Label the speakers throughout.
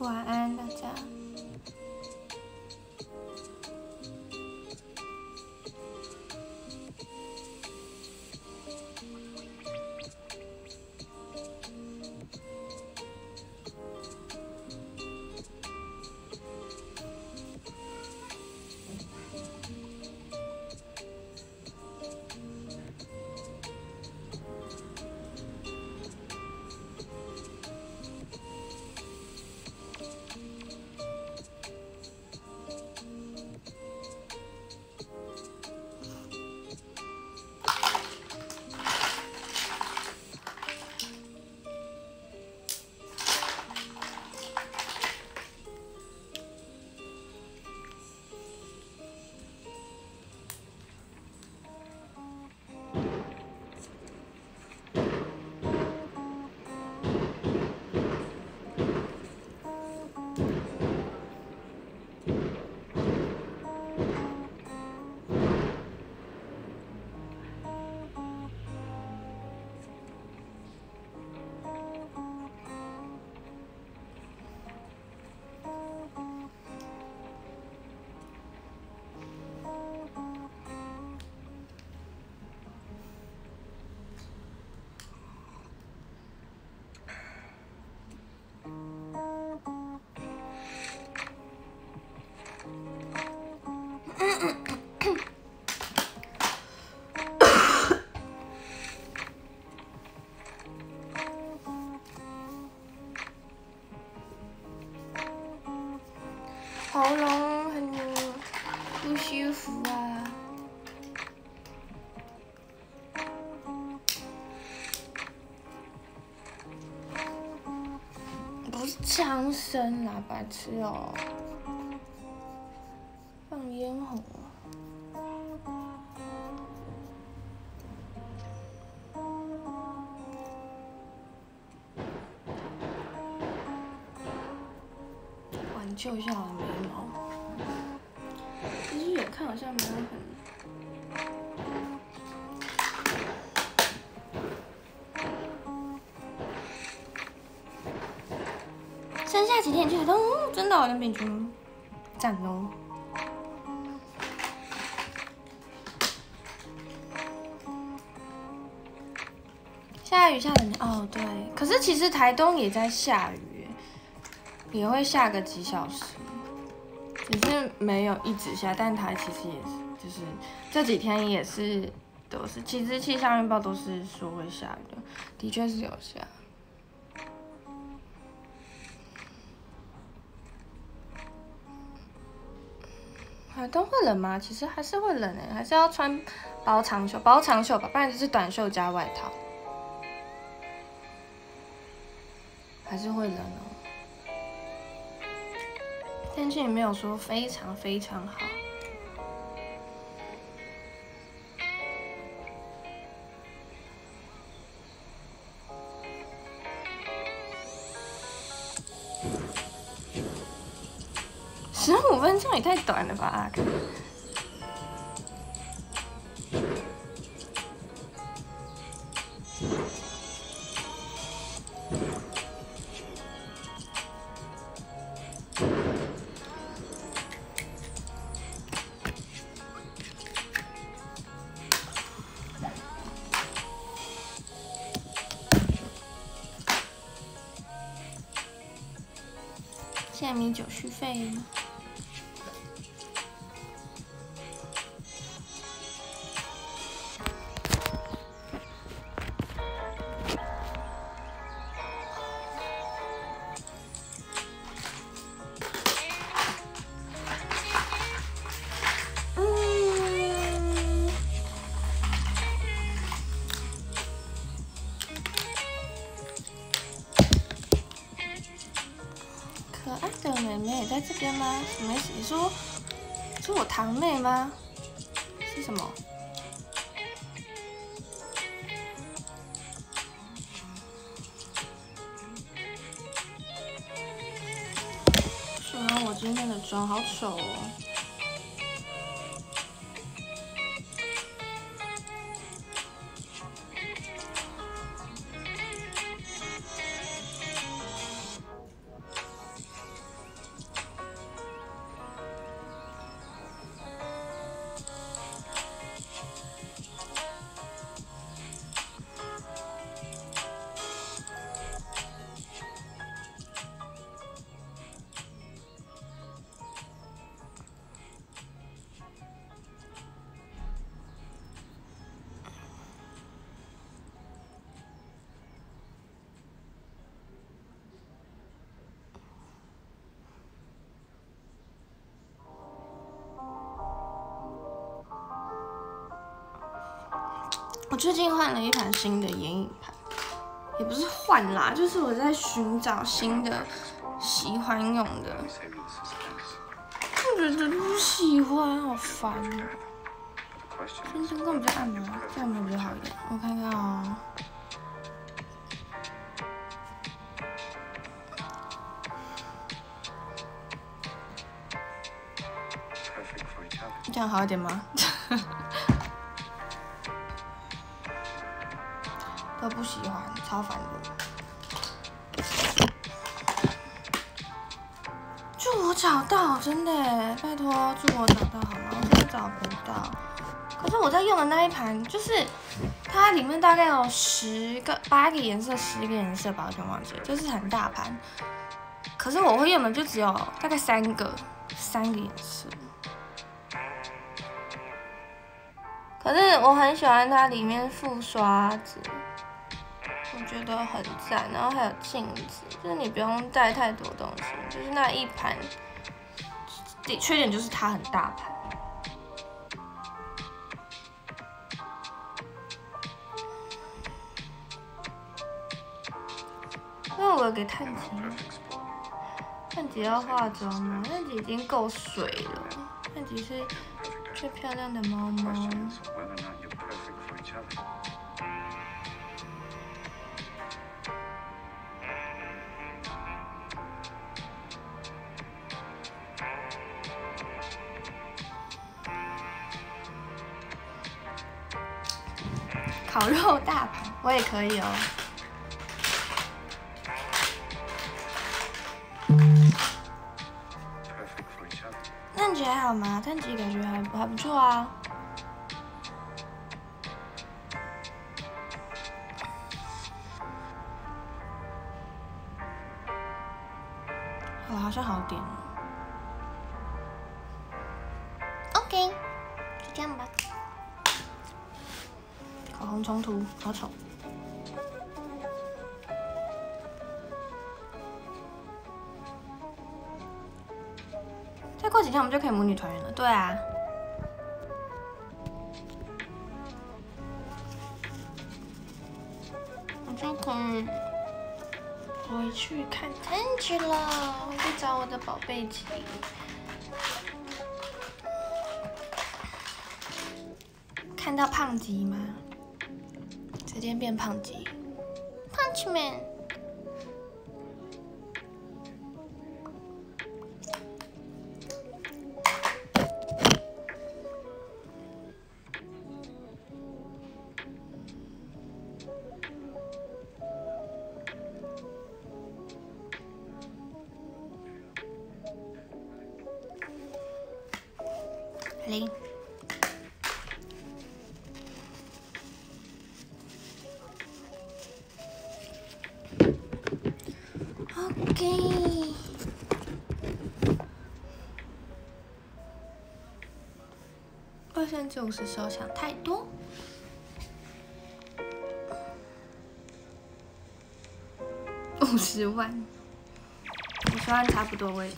Speaker 1: 晚安，大家。喉咙很不舒服啊。不是枪声啦，白痴哦、放烟火。挽救一下真的、哦，任秉君，赞哦。下雨下冷哦，对，可是其实台东也在下雨，也会下个几小时，只是没有一直下，但它其实也是，就是这几天也是都是，其实气象预报都是说会下雨的，的确是有下。海东会冷吗？其实还是会冷诶，还是要穿薄长袖，薄长袖吧，不然就是短袖加外套，还是会冷哦。天气也没有说非常非常好。五分钟也太短了吧，阿克。谢谢米酒续费。吗？是什么？什么我今天的妆，好丑哦。最近换了一盘新的眼影盘，也不是换啦，就是我在寻找新的喜欢用的。我觉得不喜欢，好烦哦。今天更比较暗吗？这样有没有比较好一点？我看看啊。这样好一点吗？不喜欢，超烦的。祝我找到，真的，拜托，祝我找到好吗？我真的找不到。可是我在用的那一盘，就是它里面大概有十个、八个颜色、十个颜色吧，我全忘记了，就是很大盘。可是我会用的就只有大概三个，三个颜色。可是我很喜欢它里面附刷子。觉得很赞，然后还有镜子，就是你不用带太多东西，就是那一盘，的缺点就是它很大盘。那我给探吉，探吉要化妆吗？探吉已经够水了，探吉是最漂亮的猫猫。可以哦。探吉还好吗？探吉感觉还还不错啊。好，好像好点。OK，就这样吧。口红冲突，好丑。就可以母女团圆了，对啊。我就可以回去看天气了，去找我的宝贝鸡。看到胖吉吗？直接变胖吉，Punch Man。二线九十手想太多。五十万，五十万差不多我觉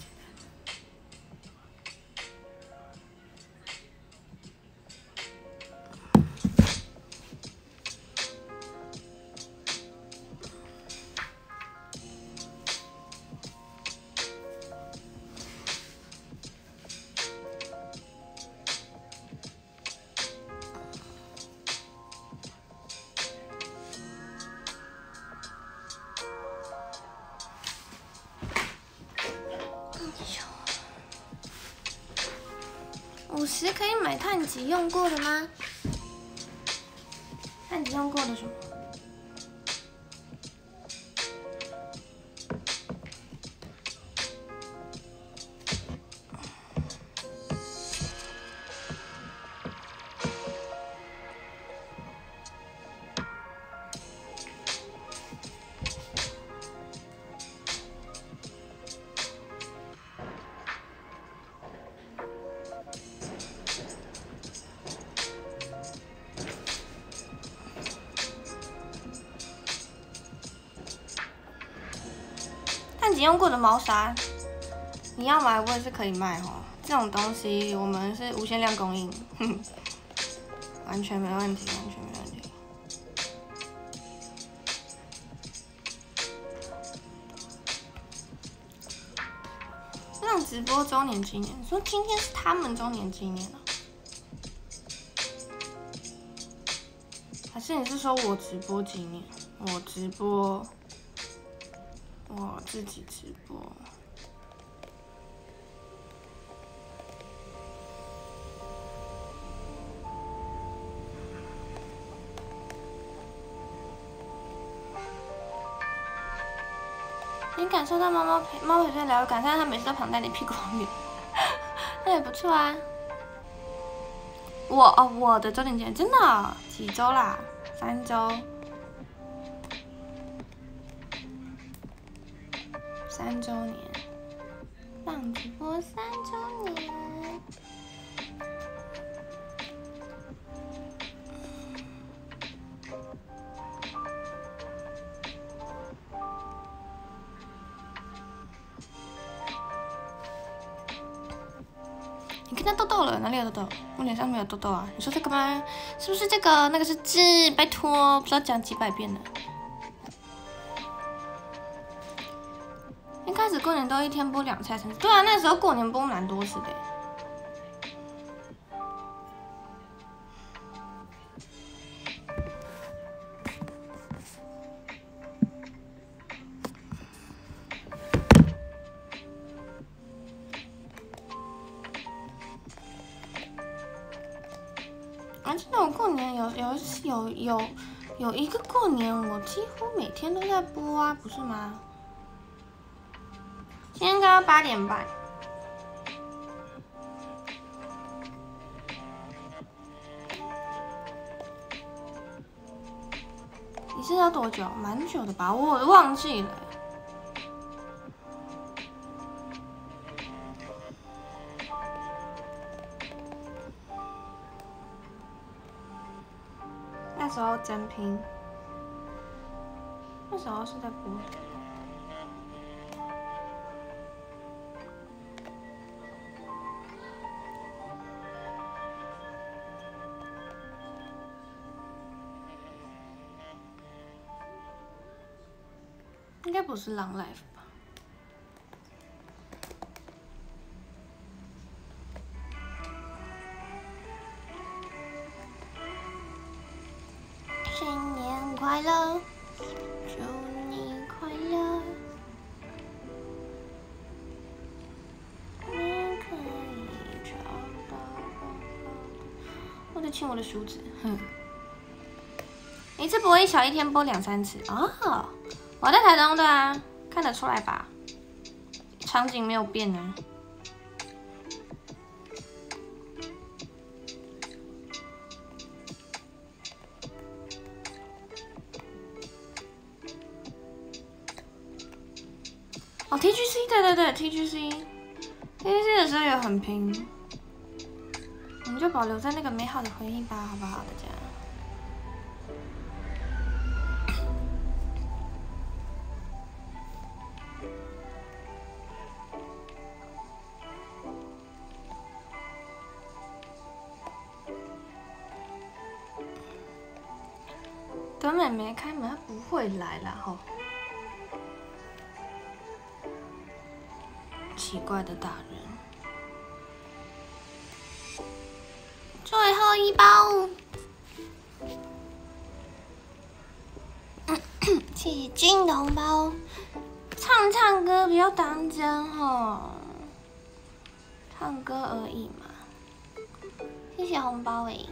Speaker 1: 过的吗？毛啥你要买我也是可以卖哈。这种东西我们是无限量供应完全没问题完全没问题。这种直播周年纪念说今天是他们周年纪念啊？还是你是说我直播纪念？我直播自己直播。你感受到猫猫陪猫陪在聊，感受到它每次都躺在你屁股后面，那也不错啊。我哦，我的周年纪念真的几周啦？三周，三周年，浪主播三周年。你看到痘痘了？哪里有痘痘？我脸上没有痘痘啊！你说这个吗？是不是这个？那个是痣，拜托，不知道讲几百遍了。都一天播两次，三。对啊，那时候过年播蛮多次的。而且我过年有有有有有一个过年，我几乎每天都在播啊，不是吗？八点半。你是要多久？蛮久的吧，我都忘记了。那时候真拼，那时候是在播。不是 Long Life 吧？新年快乐，祝你快乐。你可以找到我在亲我的梳子，哼。一次播一小，一天播两三次哦。我在台东，对啊，看得出来吧？场景没有变呢。哦，TGC，对对对，TGC，TGC 的时候也很拼，我们就保留在那个美好的回忆吧，好不好，大家？大人，最后一包，谢谢金的红包，唱唱歌不要当真哦，唱歌而已嘛。谢谢红包诶。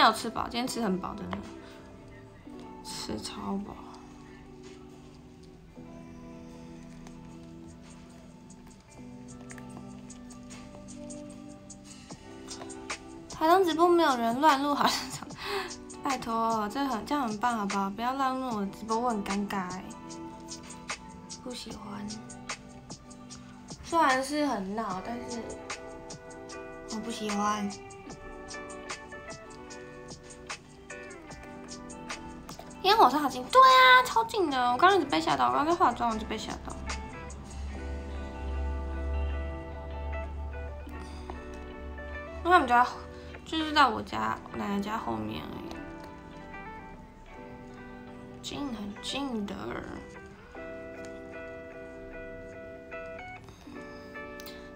Speaker 1: 天有吃饱，今天吃很饱的，吃超饱。台东直播没有人乱录，好像拜托，这很这样很棒，好不好？不要乱录我直播，我很尴尬哎，不喜欢。虽然是很闹，但是我不喜欢。烟火车好近，对啊，超近的。我刚刚一直被吓到，我刚刚化妆我就被吓到。那他们家就是在我家奶奶家后面而已，近很近的。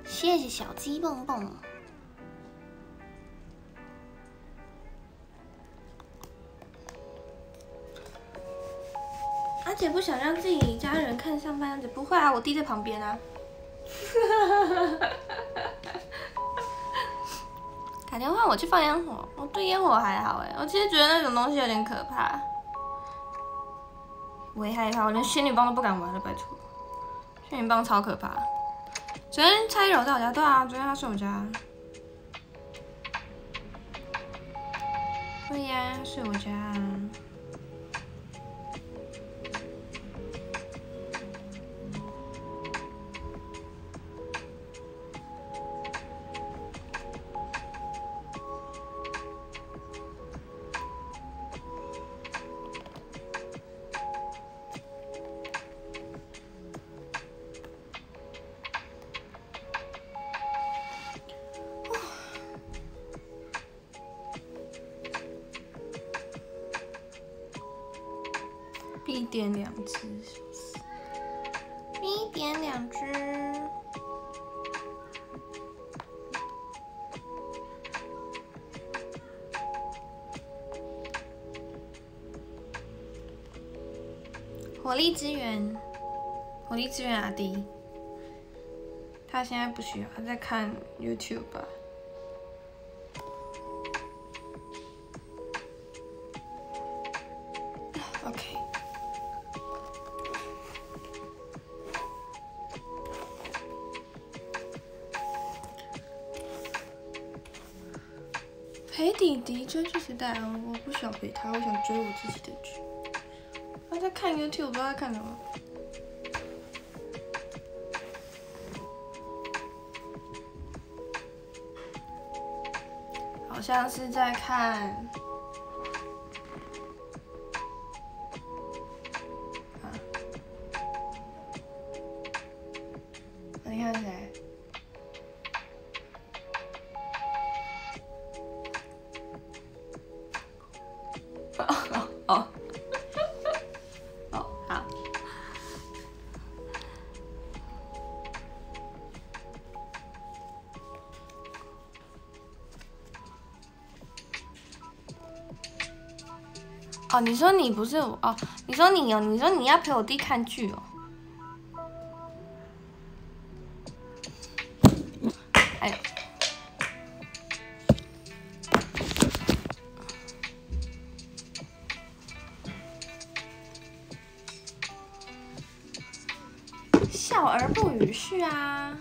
Speaker 1: 谢谢小鸡蹦蹦。阿姐不想让自己家人看上班样子，不会啊，我弟在旁边啊。打电话我去放烟火，我对烟火还好哎，我其实觉得那种东西有点可怕，我也害怕，我连仙女棒都不敢玩了，拜托，仙女棒超可怕。昨天蔡依柔在我家，对啊，昨天他睡我家。对呀，睡我家。不需要，他在看 YouTube 吧。OK。陪弟弟追剧时代啊！我不想陪他，我想追我自己的剧。他在看 YouTube，不知道在看什么。像是在看。你说你不是哦，你说你有，你说你要陪我弟看剧哦。哎呦，笑而不语是啊。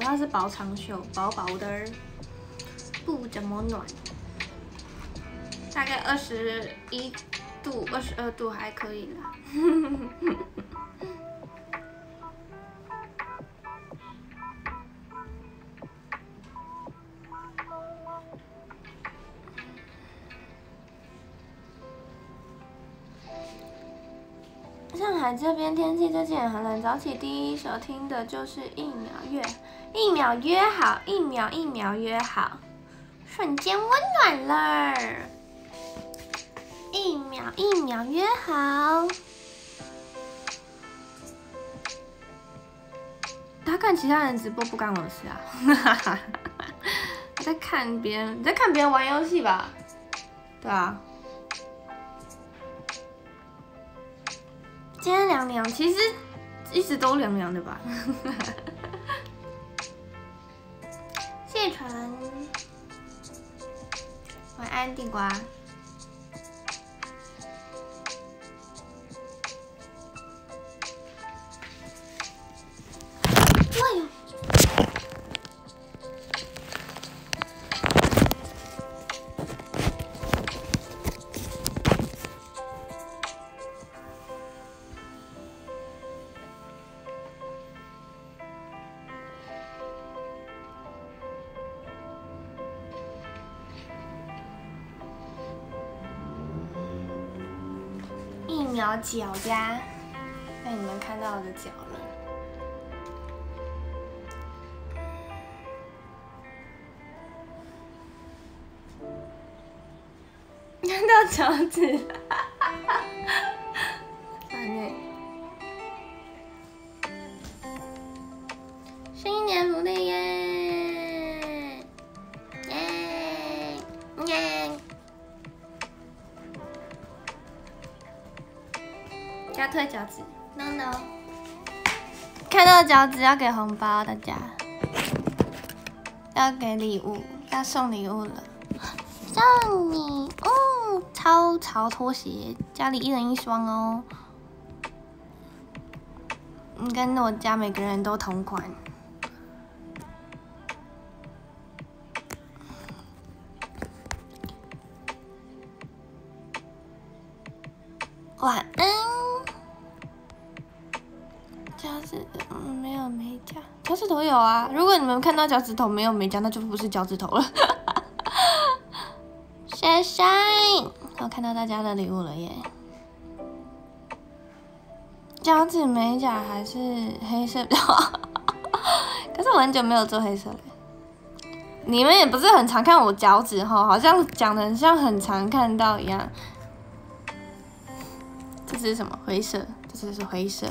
Speaker 1: 它，是薄长袖，薄薄的，不怎么暖。大概二十一度、二十二度还可以啦。这边天气最近也很冷，早起第一首听的就是一秒约，一秒约好，一秒一秒约好，瞬间温暖了，一秒一秒约好。他看其他人直播不干我的事啊，你在看别人，你在看别人玩游戏吧？对啊。今天凉凉，其实一直都凉凉的吧。谢传，晚安地瓜。脚呀，被你们看到我的脚了。看到脚趾，老子要给红包，大家要给礼物，要送礼物了。送礼物，超潮拖鞋，家里一人一双哦。你跟我家每个人都同款。看到脚趾头没有美甲，那就不是脚趾头了。谢谢，我看到大家的礼物了耶。脚趾美甲还是黑色比较好，可是我很久没有做黑色了。你们也不是很常看我脚趾哈，好像讲的像很常看到一样。这是什么？灰色，这是灰色。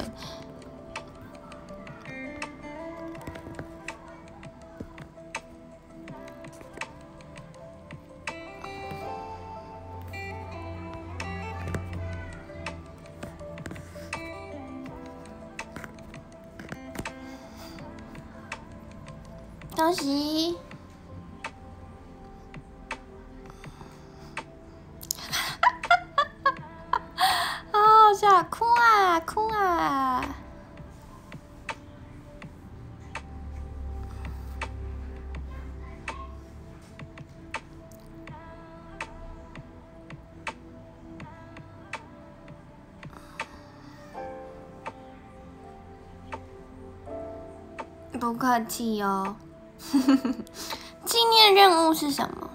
Speaker 1: 不客气哦。纪念任务是什么？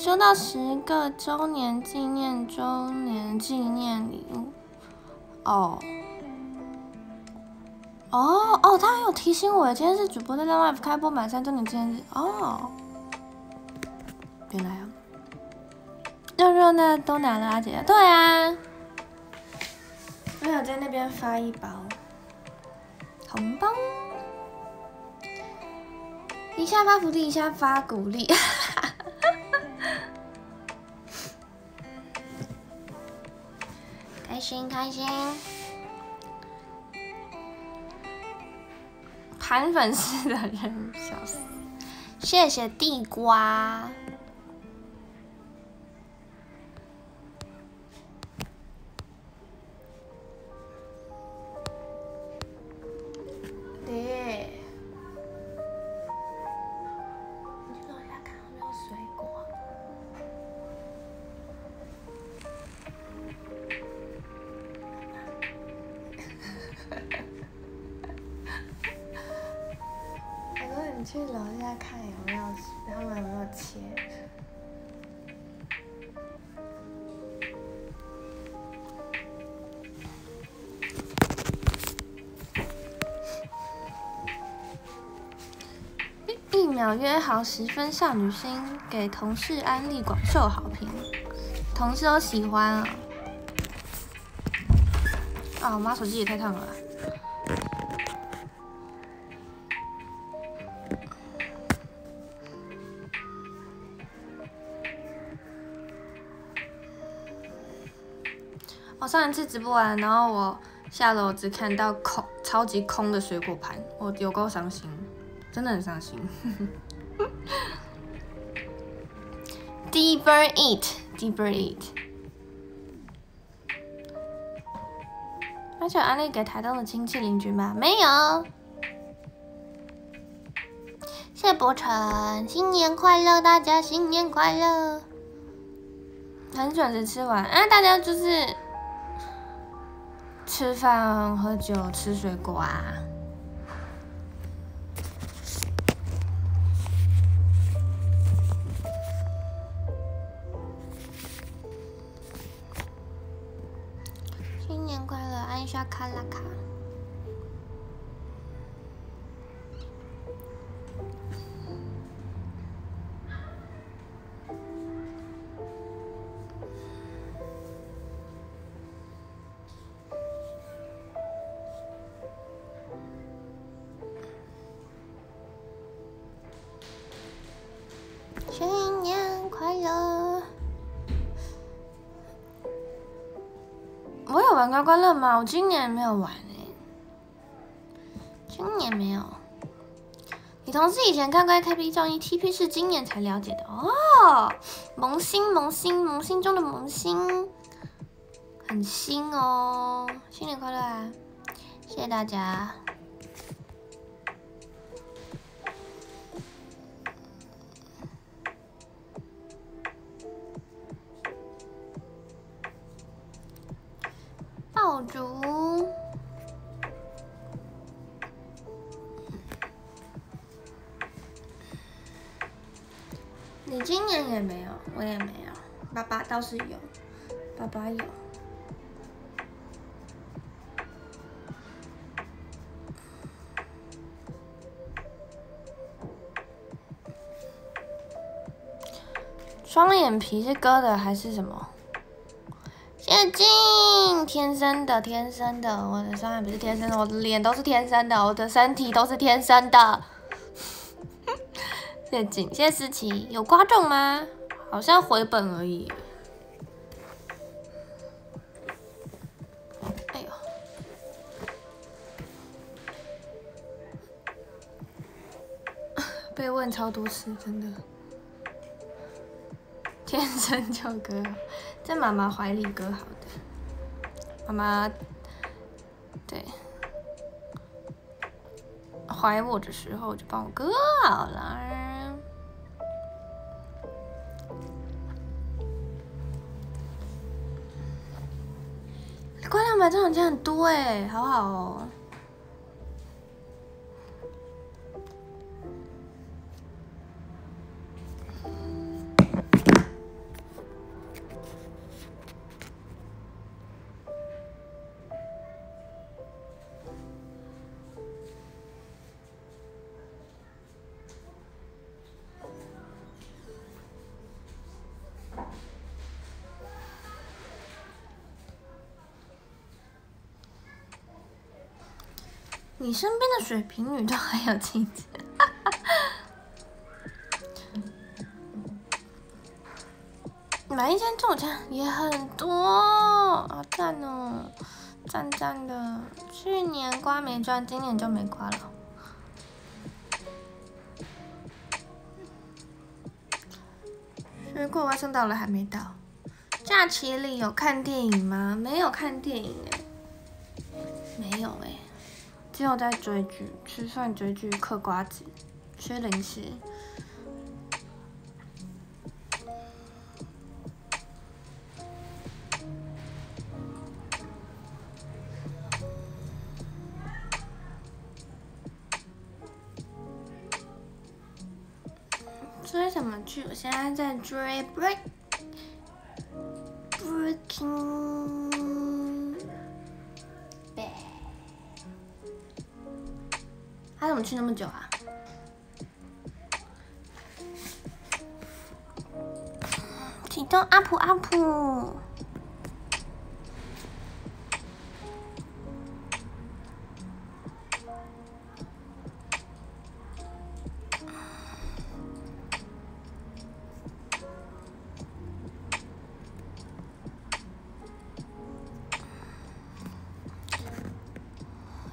Speaker 1: 收到十个周年纪念周年纪念礼物。哦，哦哦，他还有提醒我，今天是主播在 live 开播满三周年纪念日。哦，原来啊，肉肉那都拿了阿姐，对啊，我想在那边发一包红包。一下发福利，一下发鼓励，开心开心。盘粉丝的人笑死，谢谢地瓜。十分少女心，给同事安利广受好评，同事都喜欢啊！啊，我妈手机也太烫了。我上一次直播完，然后我下楼只看到空，超级空的水果盘，我有够伤心，真的很伤心。Deeper eat, deeper eat。而且安利给台东的亲戚邻居吗？没有。谢谢博成，新年快乐，大家新年快乐。很准时吃完，啊，大家就是。吃饭、喝酒、吃水果啊！玩刮刮乐吗？我今年没有玩哎，今年没有。你同事以前看过 K P 综艺 T P 是今年才了解的哦。萌新萌新萌新中的萌新，很新哦。新年快乐啊！谢谢大家。眼皮是割的还是什么？眼镜，天生的，天生的，我的双眼皮是天生的，我的脸都是天生的，我的身体都是天生的。谢谢谢谢思琪，有刮中吗？好像回本而已。哎呦，被问超多次，真的，天生就割。在妈妈怀里割好的，妈妈对怀我的时候就帮我割好了。刮两百这种钱很多哎，好好哦。你身边的水瓶女都很有气质，买一件中奖也很多，好赞哦，赞赞的。去年刮没赚，今年就没刮了。水果外送到了，还没到。假期里有看电影吗？没有看电影哎，没有哎。只有在追剧、吃饭、追剧、嗑瓜子、吃零食。追什么剧？我现在在追《Break 去那么久啊？启动阿普阿普。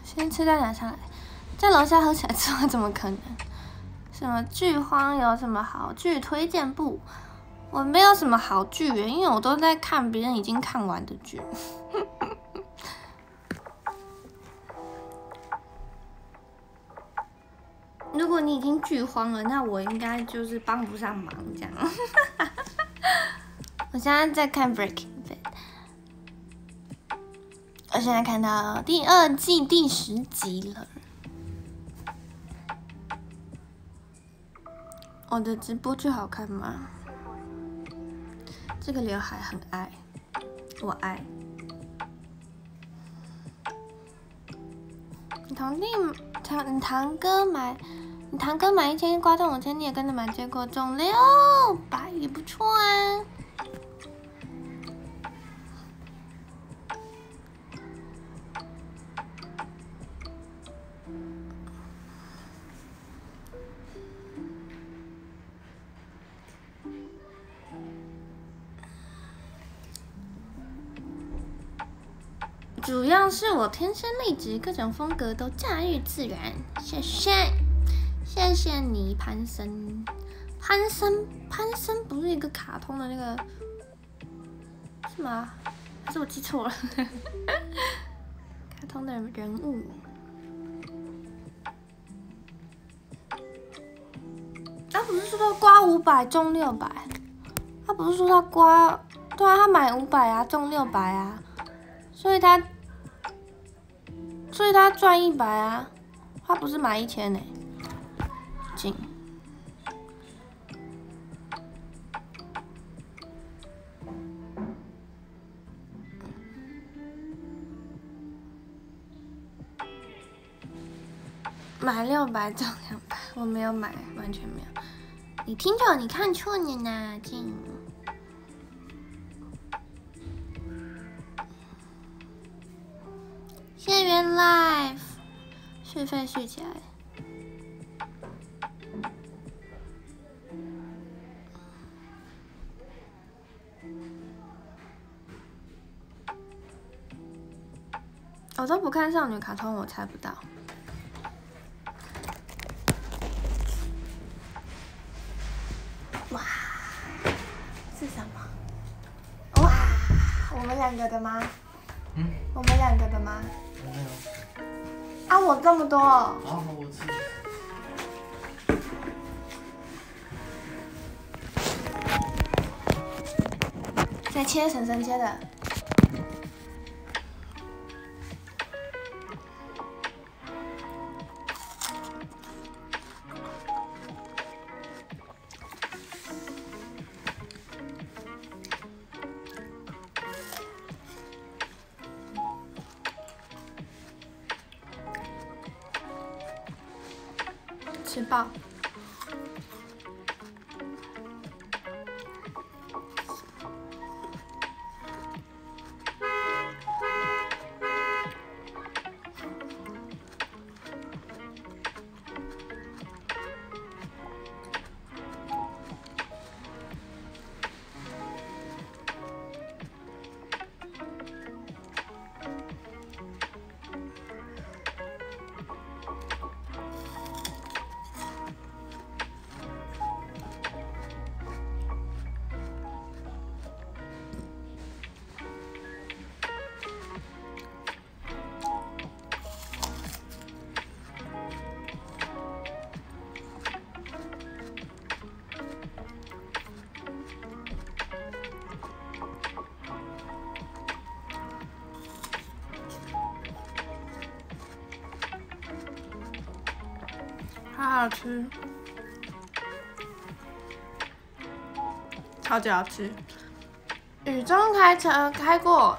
Speaker 1: 先吃蛋拿上来，在楼下喝起来吃，怎么可能？什么剧荒有什么好剧推荐不？我没有什么好剧，因为我都在看别人已经看完的剧。如果你已经剧荒了，那我应该就是帮不上忙这样。我现在在看 Breaking Bad，我现在看到第二季第十集了。我的直播最好看吗？这个刘海很爱，我爱。你堂弟堂你堂哥买，你堂哥买一千刮中五千，你也跟着买，结果中六百，也不错啊。是我天生丽质，各种风格都驾驭自然。谢谢，谢谢你，潘森。潘森，潘森不是一个卡通的那个，是吗？还是我记错了？卡通的人物。他不是说他刮五百中六百？他不是说他刮？对啊，他买五百啊，中六百啊。所以他，所以他赚一百啊，他不是买一千呢，进，买六百中两百，我没有买，完全没有，你听着，你看错你呢，进。谢元 life 续费续起来，我都不看少女卡通，我猜不到。哇，是什么？哇，我们两个的吗？嗯，我们两个的吗？啊，我这么多。好，我吃。再切，婶婶切的。吃。超级好吃。雨中开车开过。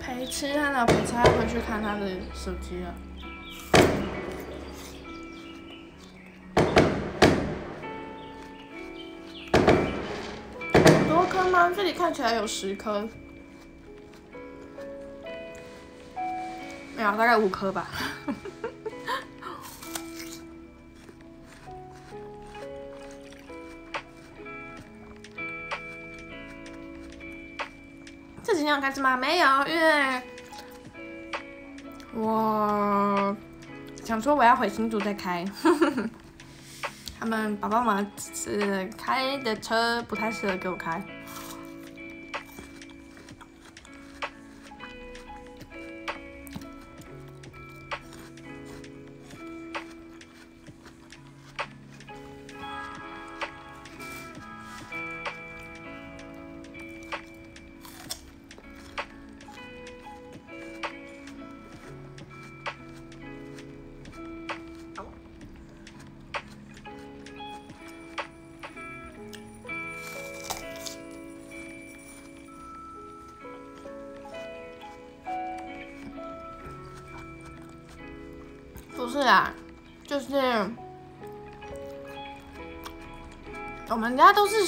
Speaker 1: 陪吃他老，陪吃，他回去看他的手机了。这里看起来有十颗。没有，大概五颗吧。这几天有开始吗？没有，因为我想说我要回新竹再开。他们爸爸妈妈是开的车不太适合给我开。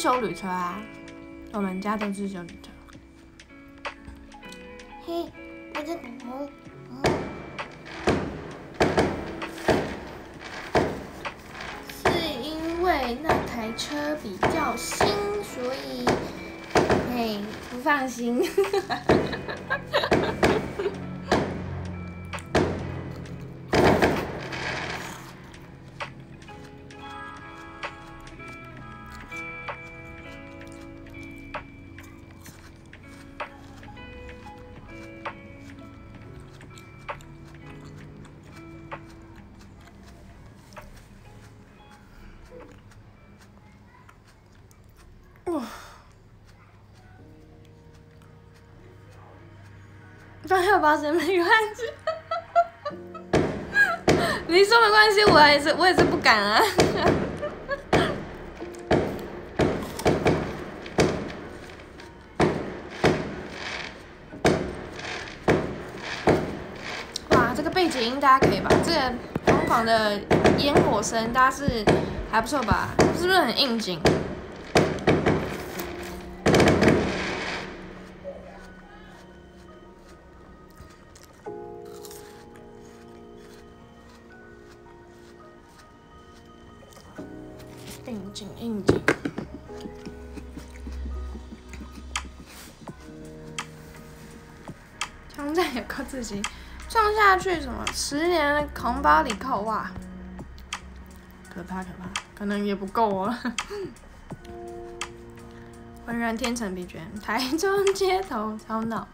Speaker 1: 修旅车啊，我们家都是修旅。保险没关系，你说没关系，我也是，我也是不敢啊。哇，这个背景音大家可以吧？这个疯狂的烟火声，大家是还不错吧？是不是很应景？上下去，什么十年的红包里扣哇，可怕可怕，可能也不够啊。浑然天成笔卷，台中街头吵闹。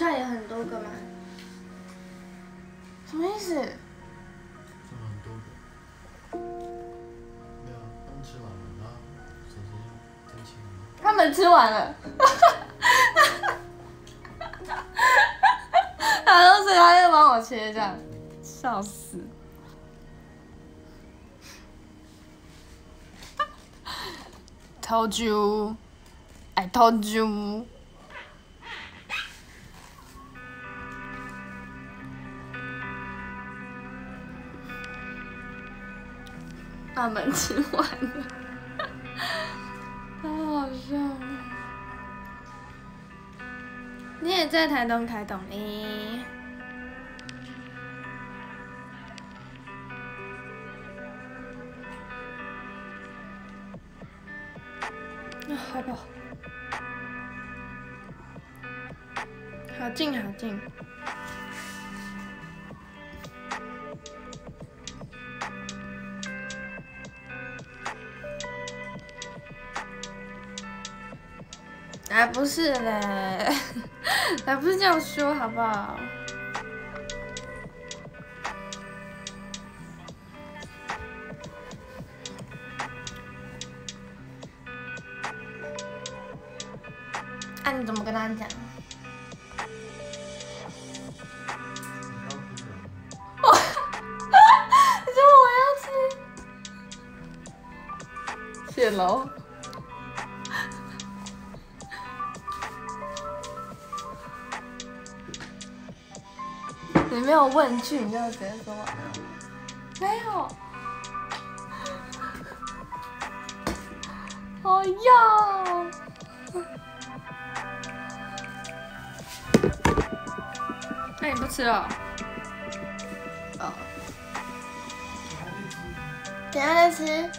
Speaker 1: 下也很多个吗？什么意思？
Speaker 2: 这很多个。没有，刚吃完了，然后手机天气很
Speaker 1: 们吃完了。他都是他就帮我切这样，笑死。Told you, I told you. 他们吃完了，太好笑了。你也在台东开动呢？啊，好饱，好近好近。哎，不是嘞，才不是这样说，好不好？那，你怎么跟他讲？没有问句，你就直接说完了。没有。哎呀。那你不吃了？哦。等下再吃。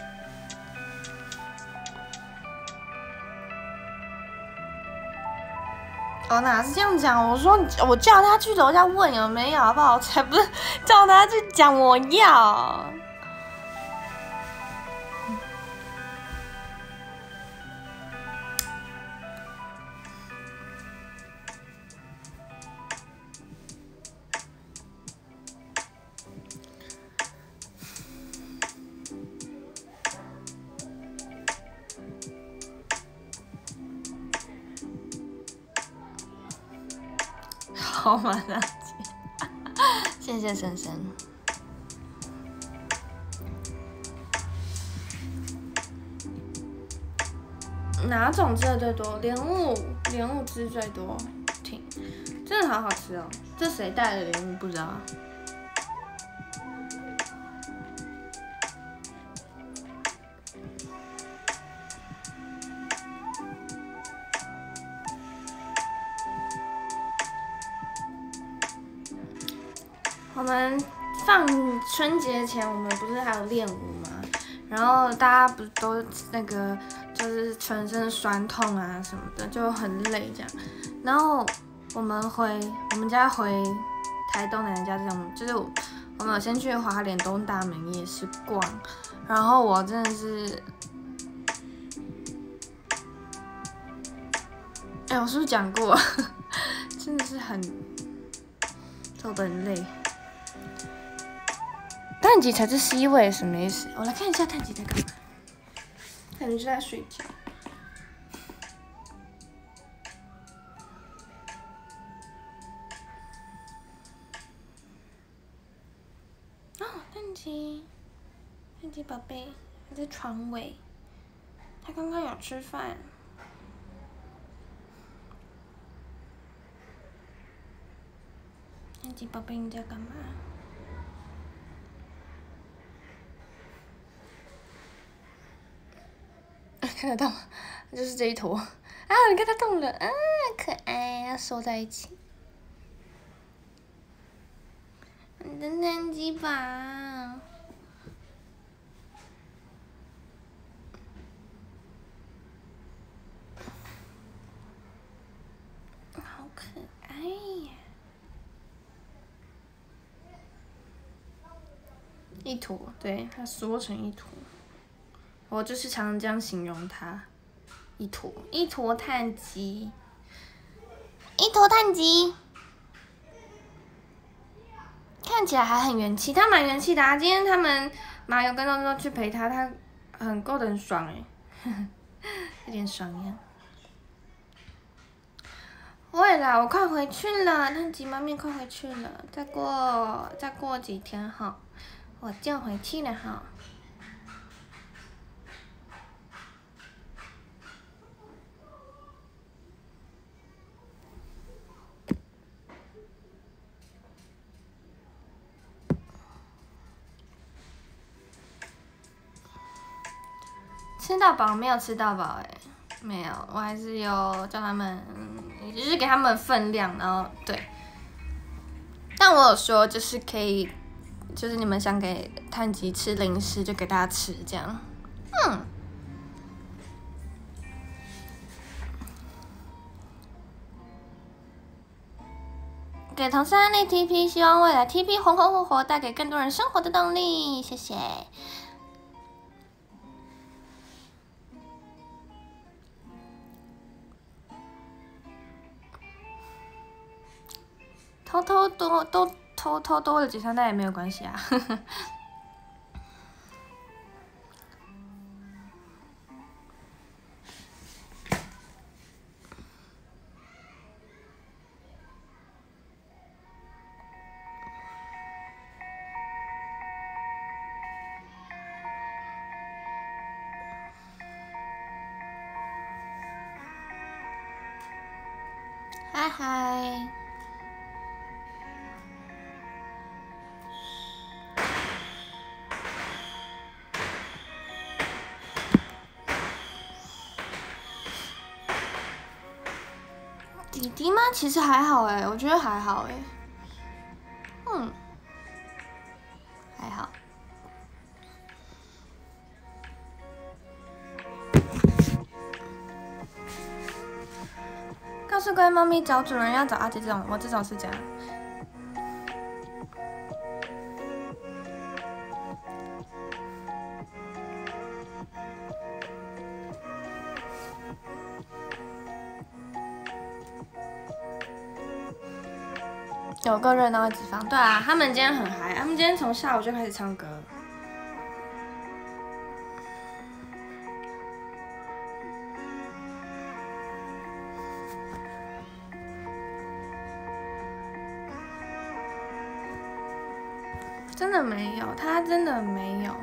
Speaker 1: 这样讲？我说我叫他去楼下问有没有，好不好？才不是叫他去讲我要。谢谢深深。哪种吃的最多？莲雾，莲雾汁最多，挺，真的好好吃哦。这谁带的莲雾不知道？节前，我们不是还有练舞吗？然后大家不都那个，就是全身酸痛啊什么的，就很累这样。然后我们回我们家回台东奶奶家这种，就是我们有先去华联东大门夜市逛，然后我真的是，哎，我是不是讲过？真的是很走得很累。碳吉才是 C 位，什么意思？我来看一下碳吉在干嘛，感觉在睡觉。哦，碳吉，碳吉宝贝还在床尾，他刚刚有吃饭。碳吉宝贝你在干嘛？看得到吗？就是这一坨啊！你看它动了，啊，可爱，要收在一起。你的南极宝，好可爱呀！一坨，对，它缩成一坨。我就是常常这样形容它，一坨一坨碳基，一坨碳基，看起来还很元气，他蛮元气的啊！今天他们马友跟东东去陪他，他很过得很爽哎，有点爽呀，会啦，我快回去了，那鸡妈咪快回去了，再过再过几天哈，我就回去了哈。吃到饱没有吃到饱哎、没有，我还是有叫他们，就是给他们分量，然后对。但我有说，就是可以，就是你们想给碳吉吃零食，就给大家吃这样。嗯。给同事安利 TP，希望未来 TP 红红火火，带给更多人生活的动力。谢谢。偷偷多多偷偷多了几双但也没有关系啊。其实还好哎，我觉得还好哎。嗯，还好。告诉乖猫咪找主人要找阿姐这种，我这种是这样。有个热闹的地方，对啊，他们今天很嗨，他们今天从下午就开始唱歌。真的没有，他真的没有，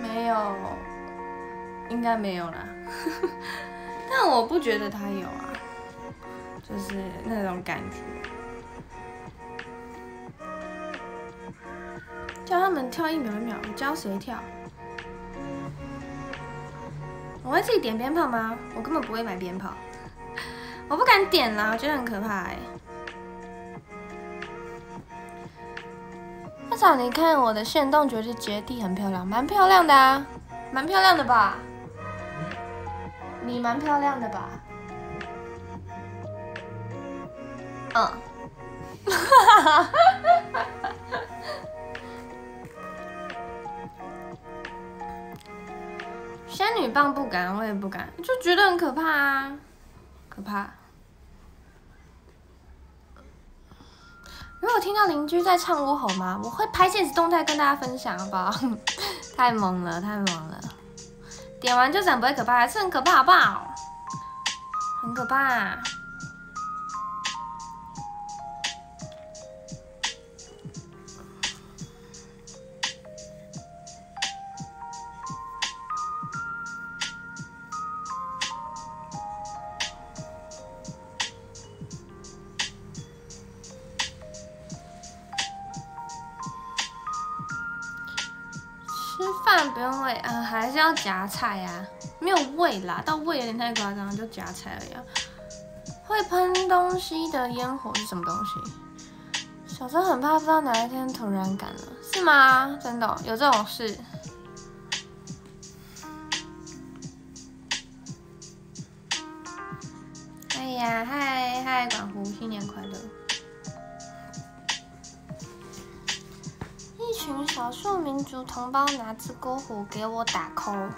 Speaker 1: 没有，应该没有啦。但我不觉得他有啊，就是那种感觉。叫他们跳一秒一秒，你教谁跳？我会自己点鞭炮吗？我根本不会买鞭炮，我不敢点啦，我觉得很可怕哎、至少你看我的线动，觉得绝地很漂亮，蛮漂亮的啊，蛮漂亮的吧？你蛮漂亮的吧？嗯。仙 女棒不敢，我也不敢，就觉得很可怕啊，可怕。如果听到邻居在唱歌，好吗？我会拍现实动态跟大家分享，好不好？太猛了，太猛了！点完就闪不会可怕，还是很可怕，好不好？很可怕。要夹菜啊、没有味啦，到味有点太夸张，就夹菜而已、啊。会喷东西的烟火是什么东西？小时候很怕，不知道哪一天突然感了，是吗？真的、有这种事？族同胞拿着篝火给我打 call，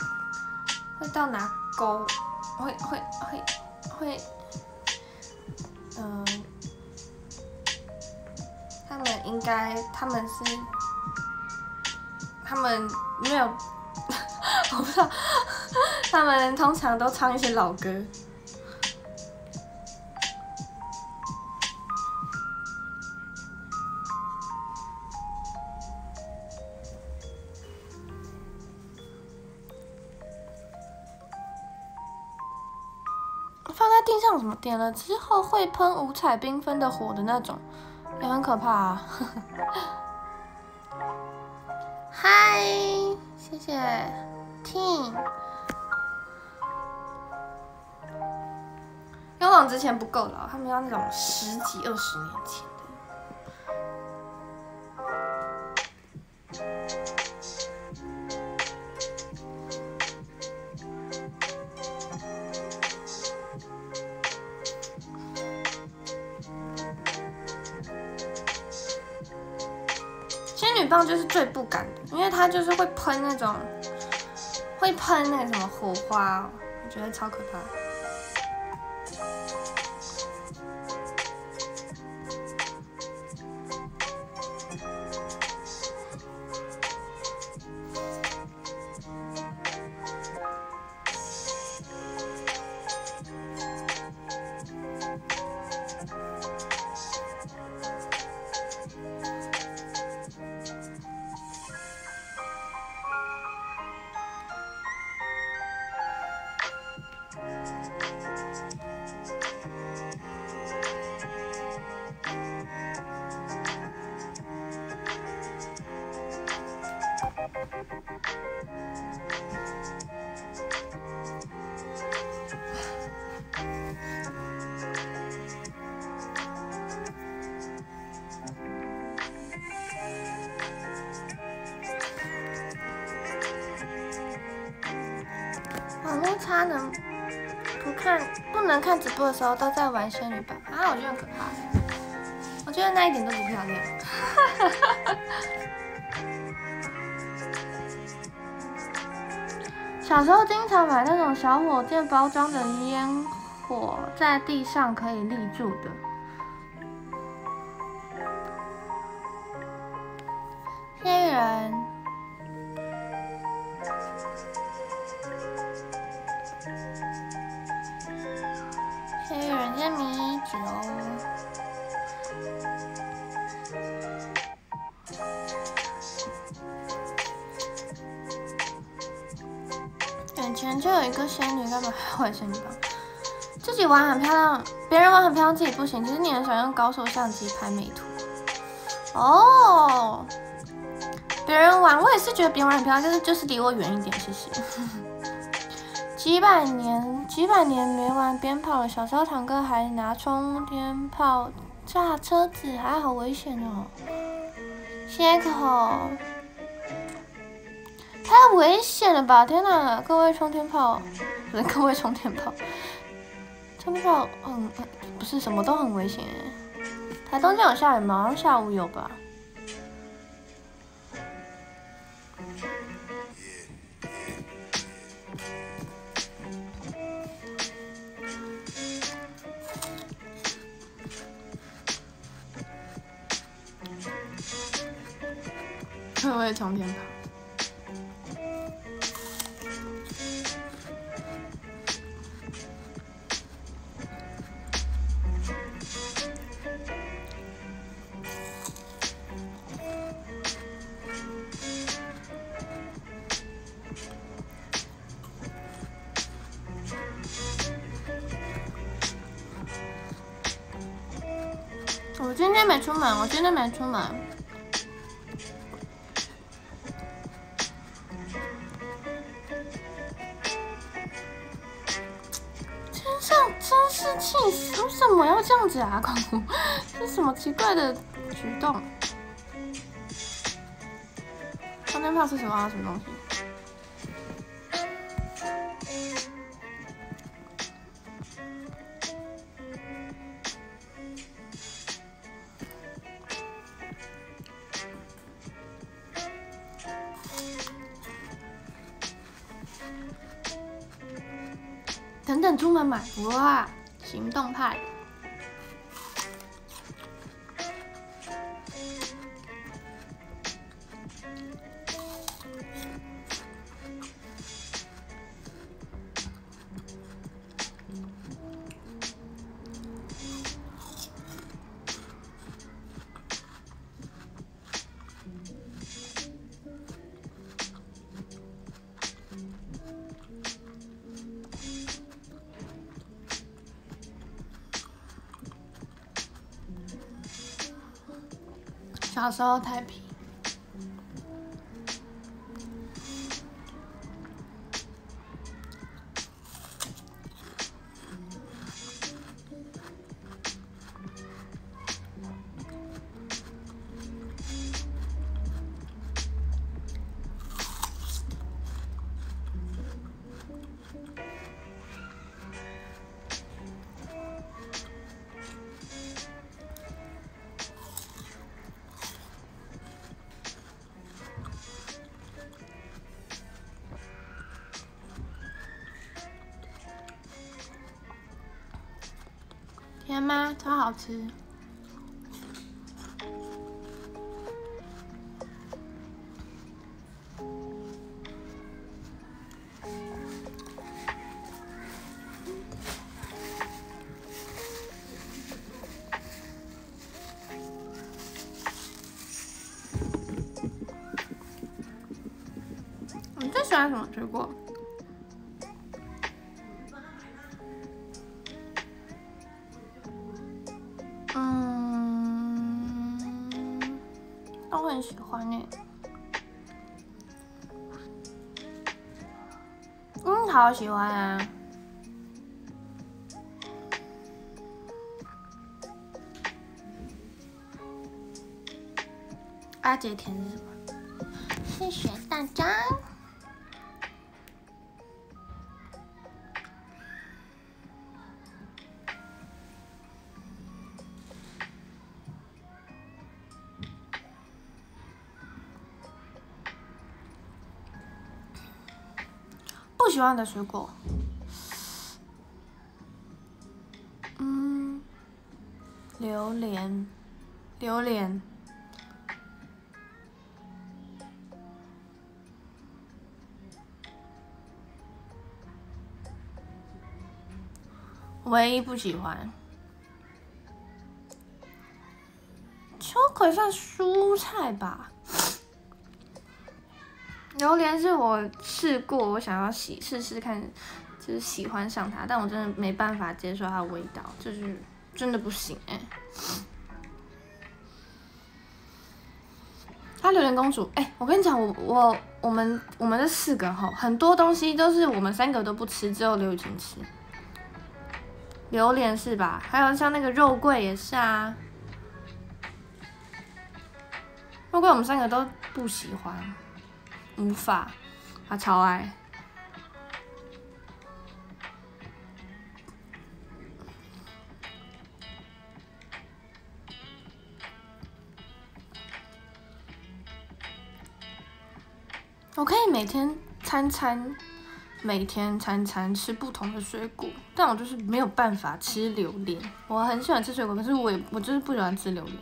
Speaker 1: 会到哪勾？会会会会，嗯、他们应该他们是，他们没有，我不知道，他们通常都唱一些老歌。点了之后会喷五彩缤纷的火的那种，也很可怕啊。嗨，谢谢 Team。勇往直前不够了，他们要那种十几二十年前就是最不敢的，因为它就是会喷那种，会喷那个什么火花、我觉得超可怕。网络差能不看不能看直播的时候都在玩仙女棒啊，我觉得很可怕。我觉得那一点都不漂亮。小时候经常买那种小火箭包装的烟火，在地上可以立住的。高速相机拍美图。哦，别人玩，我也是觉得别人玩很漂亮，但是就是离我远一点，谢谢。几百年，几百年没玩鞭炮了。小时候堂哥还拿冲天炮炸车子，还好危险哦。谢可，太危险了吧！天哪，各位冲天炮，各位冲天炮，冲天炮很不是什么都很危险。台东今天有下雨吗？好像下午有吧。会不会冲天炮。没出门，我今天没出门。天上真是气死！为什么要这样子啊，光谷？这是什么奇怪的举动？充电炮是什么啊？什么东西？出门买哇！行动派。时候太好吃。你最喜欢什么水果？好喜欢啊。阿姐甜是什么？谢谢大家。不喜欢的水果，嗯，榴莲，榴莲，唯一不喜欢。秋葵算蔬菜吧。榴莲是我试过，我想要喜试试看，就是喜欢上它，但我真的没办法接受它的味道，就是真的不行哎、她榴莲公主，哎、我跟你讲，我我我们我们这四个哈，很多东西都是我们三个都不吃，只有刘雨晴吃。榴莲是吧？还有像那个肉桂也是啊，肉桂我们三个都不喜欢。无法，他超爱。我可以每天餐餐，每天餐餐吃不同的水果，但我就是没有办法吃榴莲。我很喜欢吃水果，可是我也我就是不喜欢吃榴莲。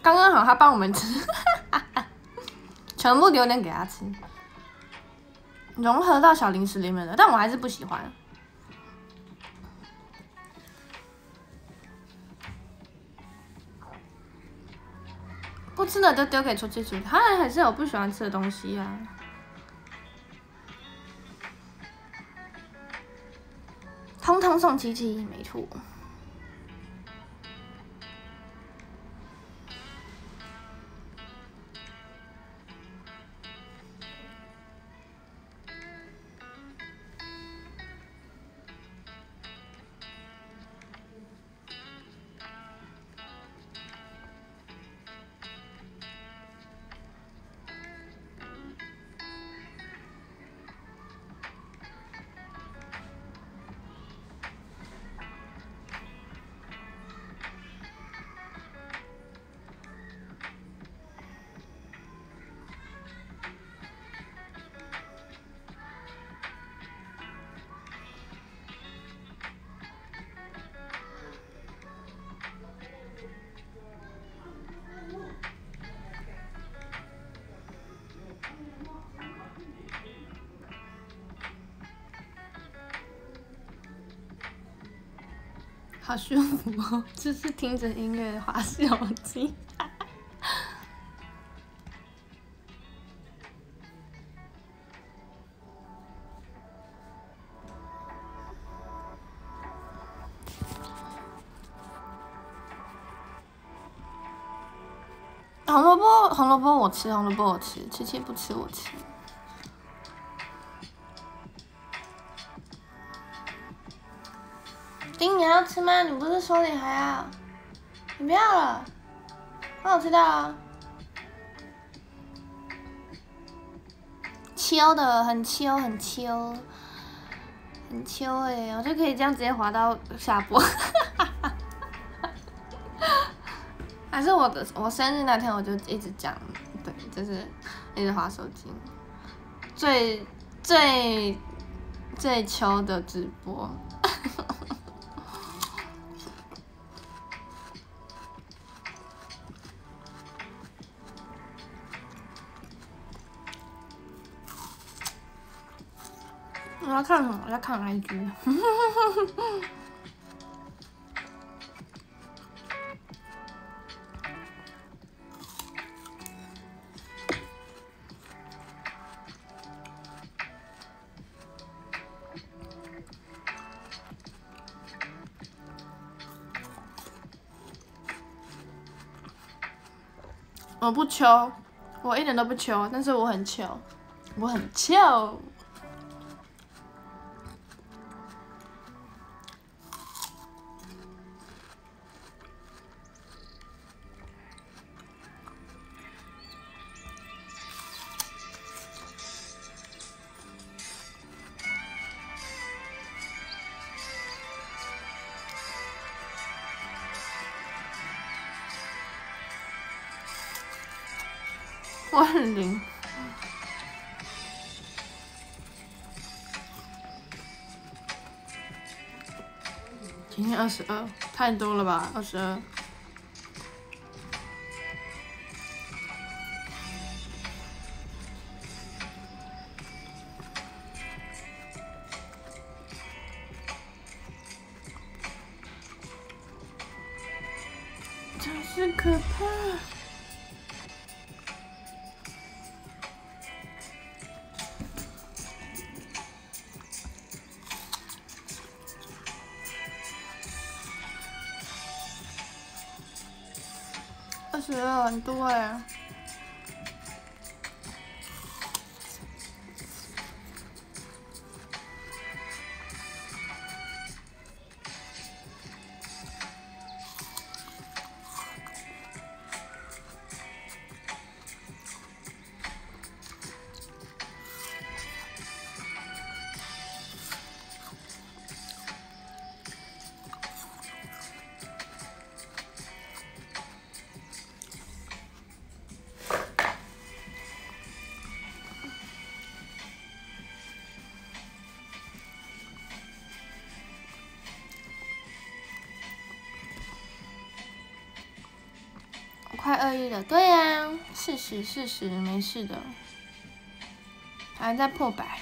Speaker 1: 刚刚好，他帮我们吃。全部留点给他吃，融合到小零食里面的，但我还是不喜欢。不吃的都丢给出去煮，他还是有不喜欢吃的东西啊。通通送七七，没错。好舒服哦，就是听着音乐滑手机。红萝卜，红萝卜我吃，红萝卜我吃，七七不吃我吃。吃吗？你不是说你还要？你不要了？那我知道啊。秋的很秋，很秋，很秋哎，我就可以这样直接滑到下播。还是我的我生日那天我就一直讲，对，就是一直滑手机，最最最秋的直播。看什么？我要看 IG。我不求，我一点都不求，但是我很求，我很求。二十二，太多了吧？二十二，吃了很多哎。对呀，事实事实没事的，还在破百。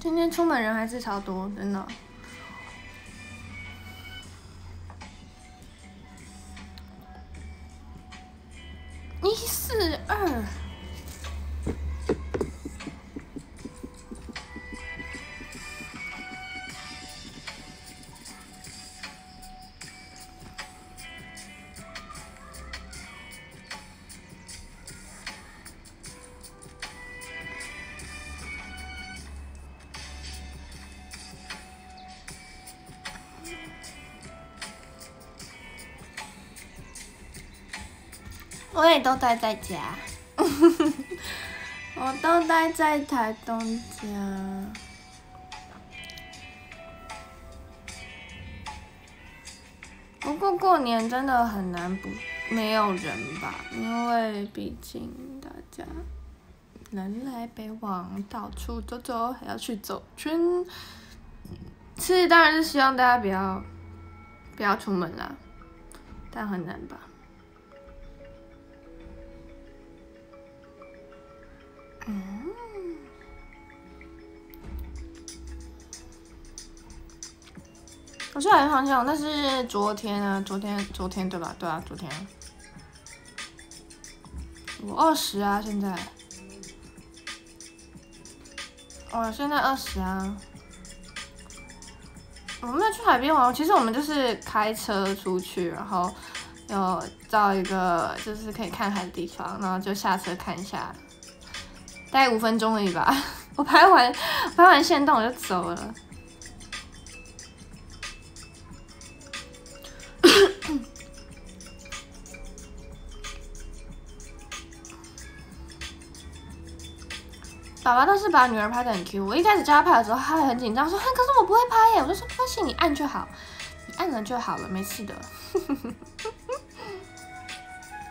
Speaker 1: 今天出门人还是超多，真的。都待在家，我都待在台东家。不过过年真的很难不没有人吧，因为毕竟大家南来北往，到处走走，还要去走圈。是，当然是希望大家不要不要出门啦，但很难吧。是海好像那是昨天啊，昨天昨天对吧？对啊，昨天。我二十啊，现在。我现在二十啊。我们没有去海边玩，其实我们就是开车出去，然后有到一个就是可以看海的地方，然后就下车看一下，大概五分钟而已吧。我拍完拍完线动我就走了。爸爸倒是把女儿拍的很 Q，我一开始教他拍的时候，他还很紧张，说：“哼可是我不会拍耶。”我就说：“没关系，你按就好，你按了就好了，没事的。”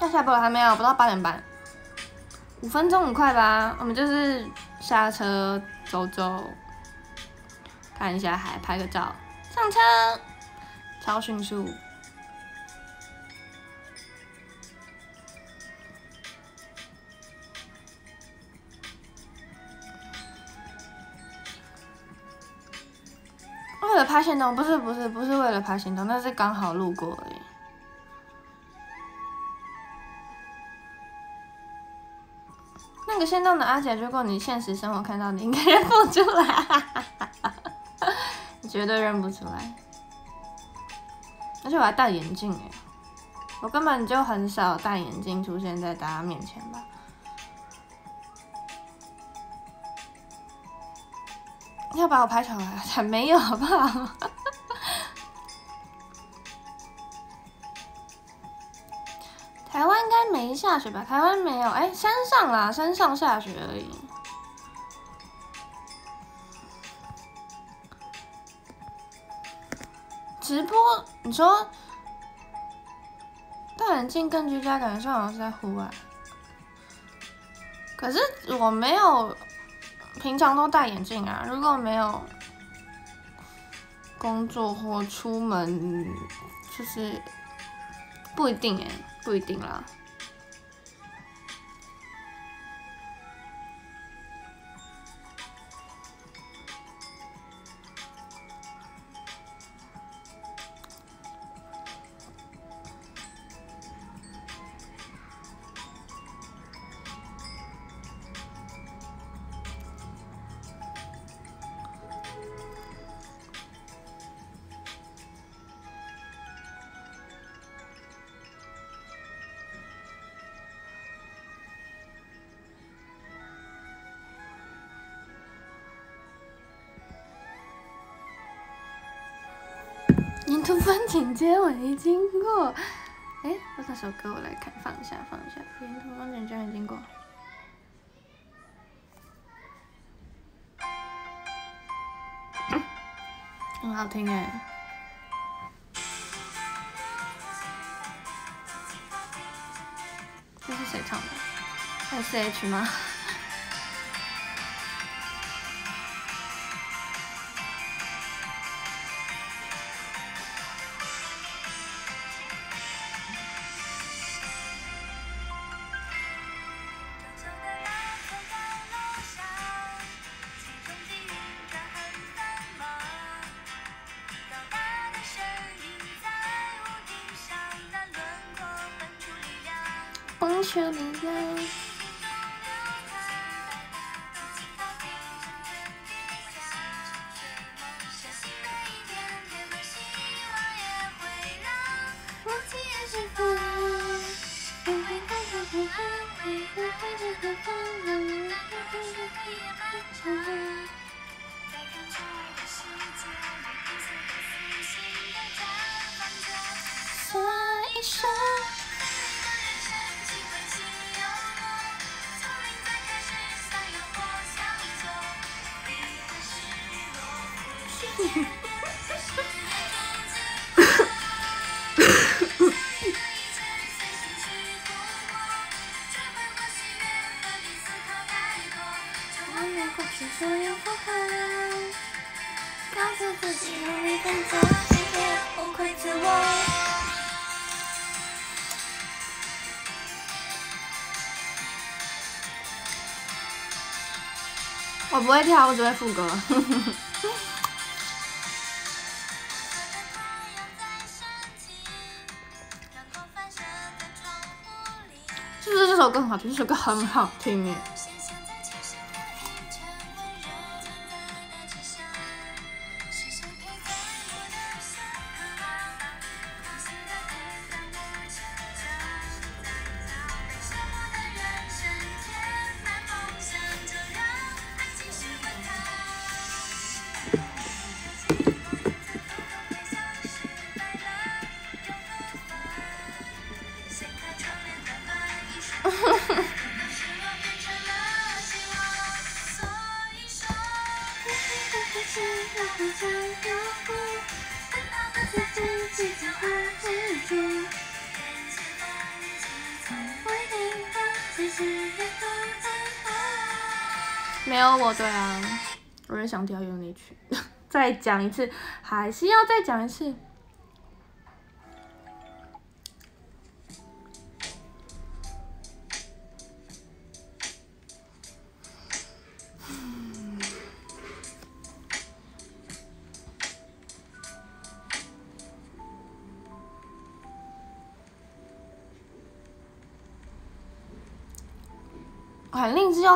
Speaker 1: 要下播了还没有？不到八点半，五分钟很快吧？我们就是下车走走，看一下海，拍个照，上车，超迅速。为了拍行动，不是不是不是为了拍行动，那是刚好路过而已。那个线动的阿姐，如果你现实生活看到，你应该认不出来，你绝对认不出来。而且我还戴眼镜哎，我根本就很少戴眼镜出现在大家面前吧。要把我拍出来，才 没有，好不好？台湾应该没下雪吧？台湾没有，哎，山上啦，山上下雪而已。直播，你说戴眼镜更居家，感觉好像是在户外。可是我没有。平常都戴眼镜啊，如果没有工作或出门，就是不一定哎，不一定啦。风景街我没经过，哎，我那首歌我来看，放一下，放一下。沿途风景街没经过，很好听哎。这是谁唱的？S H 吗？不会跳，我只会副歌。是不是这首首歌很好听，这首歌很好听耶。没有我，对啊，我也想跳用力曲，再讲一次，还是要再讲一次。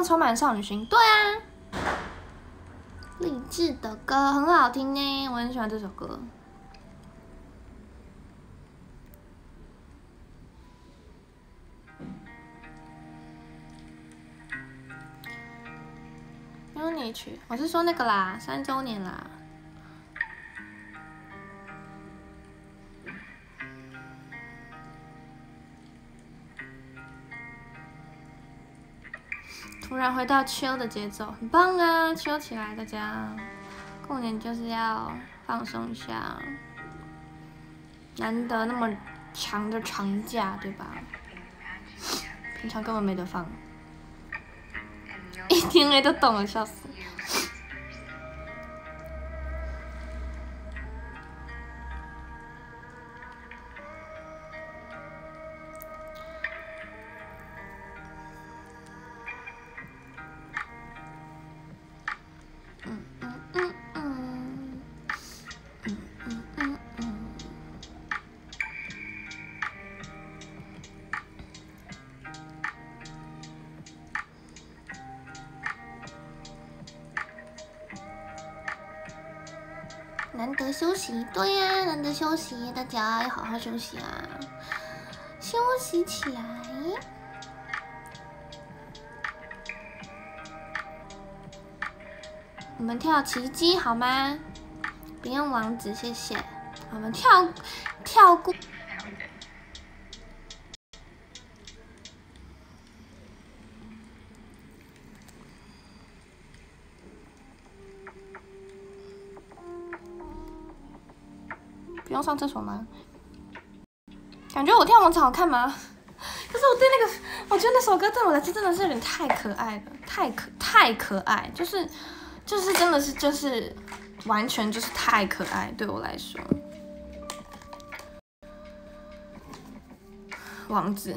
Speaker 1: 充满少女心，对啊，励志的歌很好听呢，我很喜欢这首歌。用你曲，我是说那个啦，三周年啦。突然回到秋的节奏，很棒啊！秋起来，大家，过年就是要放松一下，难得那么长的长假，对吧？平常根本没得放，一听 A 都懂了，笑死。大家要好好休息啊，休息起来。我们跳奇迹好吗？不用王子，谢谢。我们跳跳过。上厕所吗？感觉我跳王子好看吗？可是我对那个，我觉得那首歌对我来说真的是有点太可爱了，太可太可爱，就是就是真的是就是完全就是太可爱，对我来说。王子，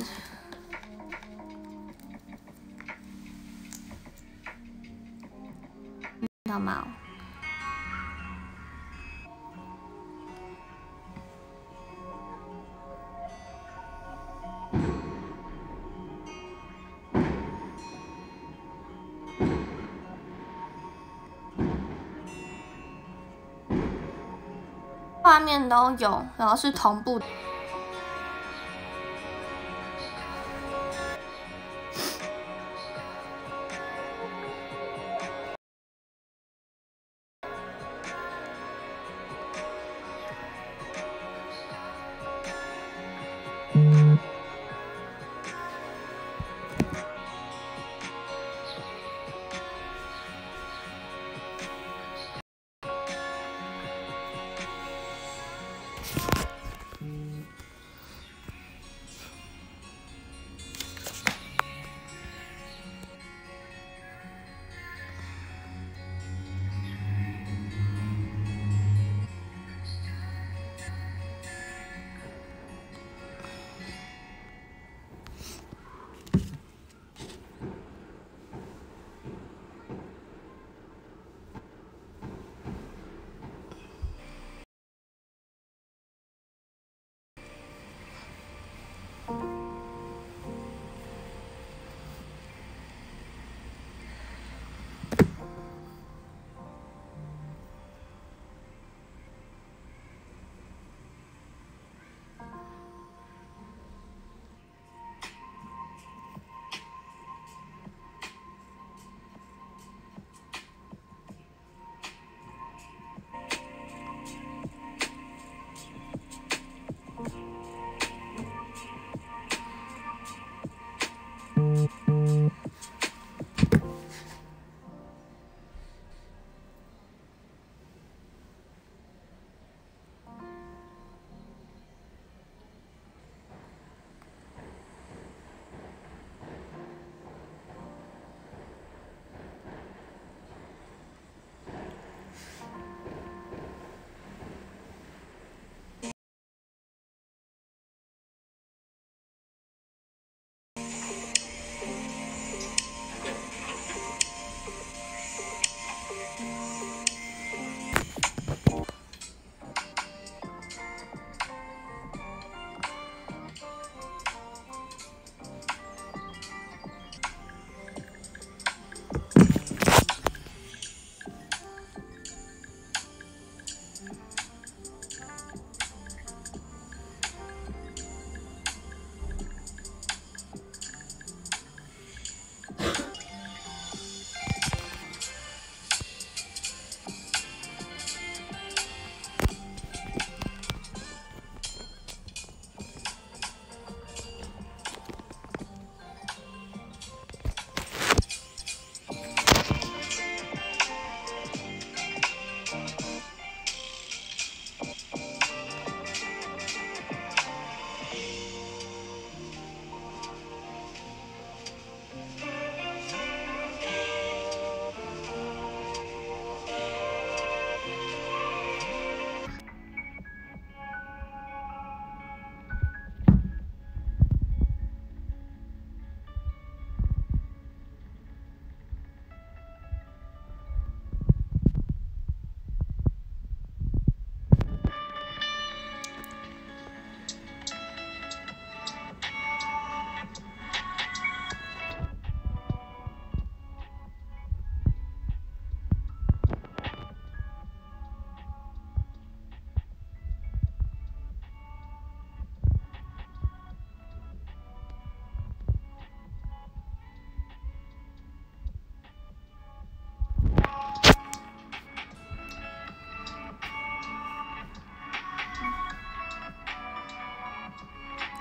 Speaker 1: 你知道吗？面都有，然后是同步。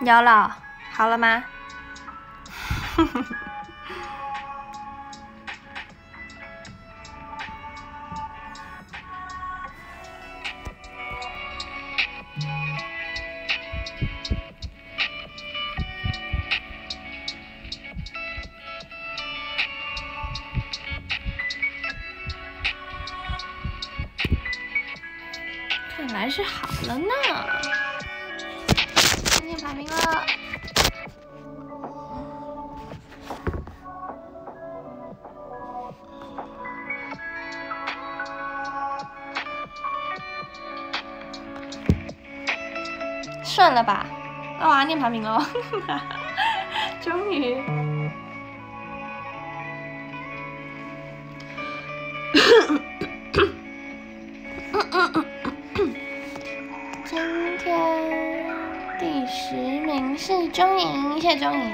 Speaker 1: 姚老，好了吗？排名喽，终于。今天第十名是钟颖，谢谢钟颖。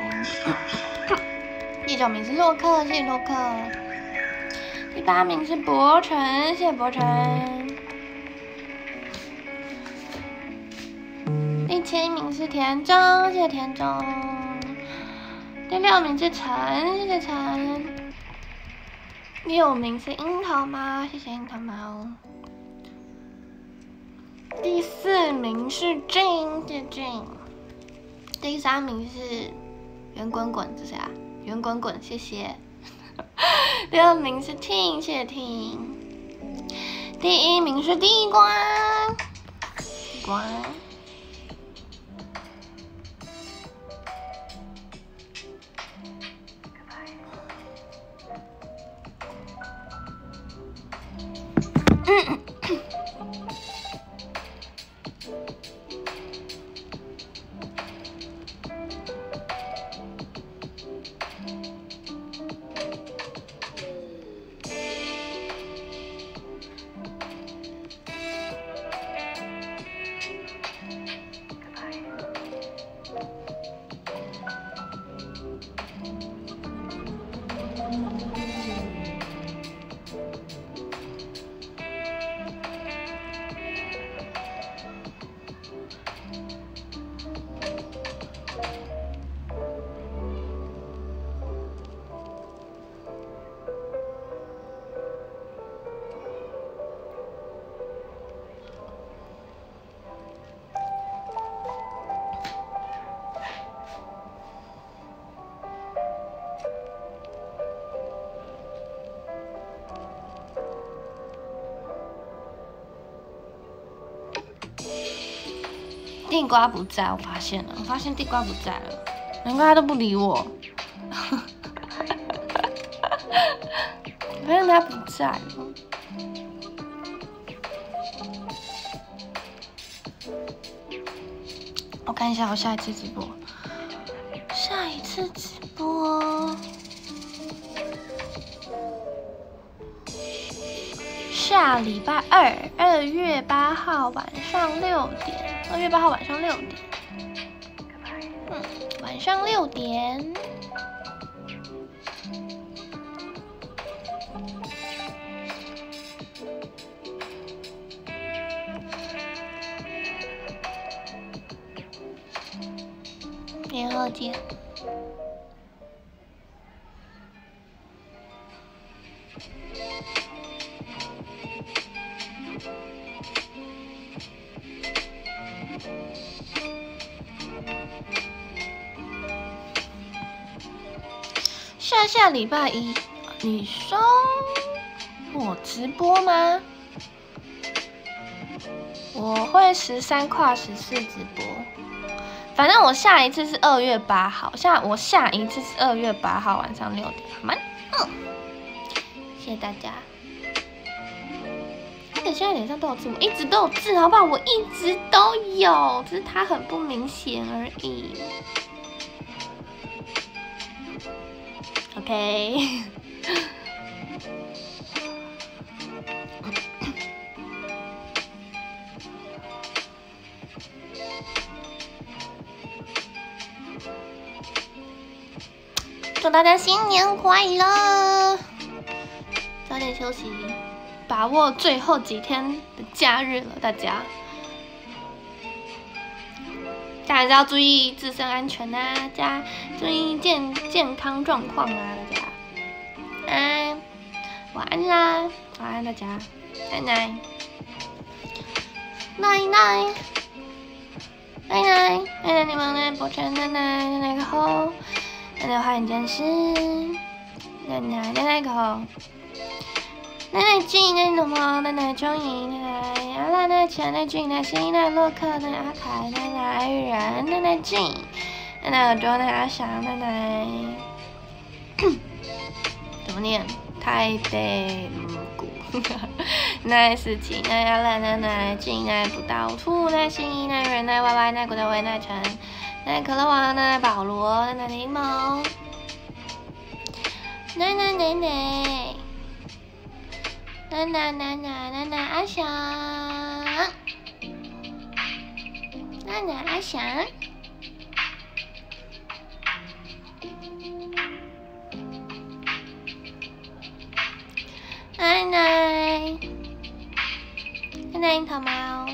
Speaker 1: 第九名是洛克，谢谢洛克。第八名是博成，谢谢博成。第七名是田中，谢谢田中。第六名是陈，谢谢陈。第五名是樱桃猫，谢谢樱桃猫。第四名是 Jane，谢谢 Jane。第三名是圆滚滚，这谁啊？圆滚滚，谢谢。第二名是 Ting，谢谢 Ting。第一名是地瓜，地瓜。Mm-mm. 瓜不在，我发现了，我发现地瓜不在了，难怪他都不理我。我发现他不在了。我看一下我下一次直播，下一次直播，下礼拜二，二月八号晚上六点。二月八号晚上六点，嗯，晚上六点。联合见。下下礼拜一，你说我直播吗？我会十三跨十四直播，反正我下一次是二月八号，下我下一次是二月八号晚上六点，好吗？嗯，谢谢大家。而且现在脸上都有字，我一直都有字，好不好？我一直都有，只是它很不明显而已。OK。祝大家新年快乐！早点休息，把握最后几天的假日了，大家。当然是要注意自身安全啊，大家注意健健康状况啊，大家。安，晚安啦，晚安大家，奶奶，奶奶，奶奶，奶奶你们来保全奶奶，奶奶好，奶奶花眼见识，奶奶奶奶好。奶奶俊，奶奶浓墨，奶奶中意，奶奶阿拉，奶奶钱，奶奶俊，奶奶心，奶奶洛克，奶奶阿凯，奶奶玉人，奶奶俊，奶奶耳朵，奶奶阿翔，奶奶怎么念？台北谷，奶奶思琪，奶奶阿兰，奶奶俊，奶奶不到兔，奶奶心，奶奶人，奶奶 Y Y，奶奶古德威，奶奶陈，奶奶可乐王，奶奶保罗，奶奶柠檬，奶奶奶奶。奶奶奶奶奶奶阿翔奶奶阿翔奶奶奶奶你看嘛